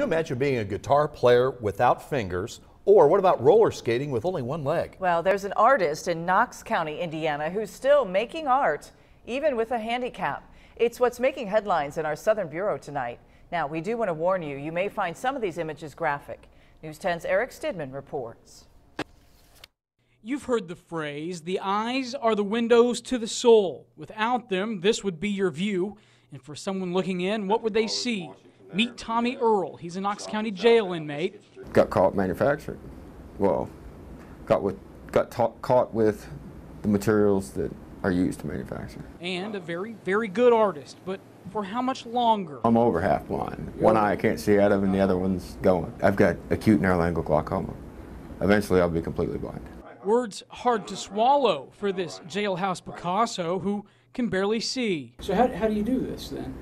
you imagine being a guitar player without fingers? Or what about roller skating with only one leg? Well, there's an artist in Knox County, Indiana, who's still making art, even with a handicap. It's what's making headlines in our Southern Bureau tonight. Now, we do want to warn you, you may find some of these images graphic. News 10's Eric Stidman reports. You've heard the phrase, the eyes are the windows to the soul. Without them, this would be your view. And for someone looking in, what would they see? Meet Tommy Earl. He's a Knox County jail inmate. Got caught manufacturing. Well, got with got ta- caught with the materials that are used to manufacture. And a very, very good artist. But for how much longer? I'm over half blind. One eye I can't see out of, and the other one's going. I've got acute narrow angle glaucoma. Eventually, I'll be completely blind. Words hard to swallow for this jailhouse Picasso who can barely see. So how, how do you do this then?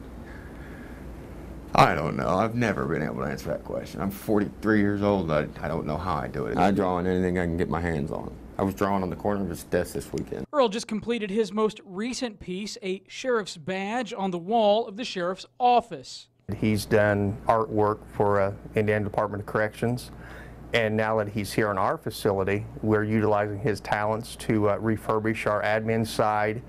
I don't know. I've never been able to answer that question. I'm 43 years old. I, I don't know how I do it. I draw on anything I can get my hands on. I was drawing on the corner of his desk this weekend. Earl just completed his most recent piece, a sheriff's badge on the wall of the sheriff's office. He's done artwork for uh, Indiana Department of Corrections. And now that he's here in our facility, we're utilizing his talents to uh, refurbish our admin side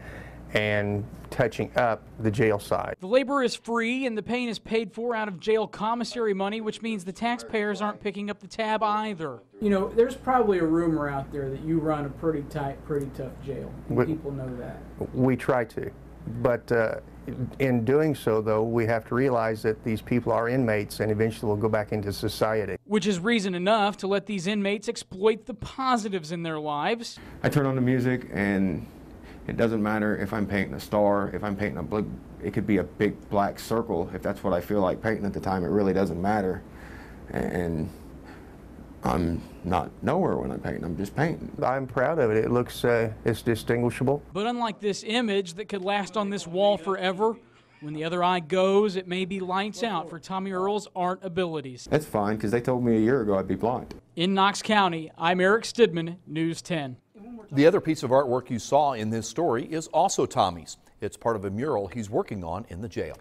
and touching up the jail side. The labor is free and the paint is paid for out of jail commissary money, which means the taxpayers aren't picking up the tab either. You know, there's probably a rumor out there that you run a pretty tight, pretty tough jail. We- People know that. We try to. But uh, in doing so, though, we have to realize that these people are inmates and eventually will go back into society. Which is reason enough to let these inmates exploit the positives in their lives. I turn on the music, and it doesn't matter if I'm painting a star, if I'm painting a big, it could be a big black circle. If that's what I feel like painting at the time, it really doesn't matter. And I'm not nowhere when I'm painting. I'm just painting. I'm proud of it. It looks uh, it's distinguishable. But unlike this image that could last on this wall forever, when the other eye goes, it may be lights out for Tommy Earl's art abilities. That's fine because they told me a year ago I'd be blind. In Knox County, I'm Eric Stidman, News 10. The other piece of artwork you saw in this story is also Tommy's. It's part of a mural he's working on in the jail.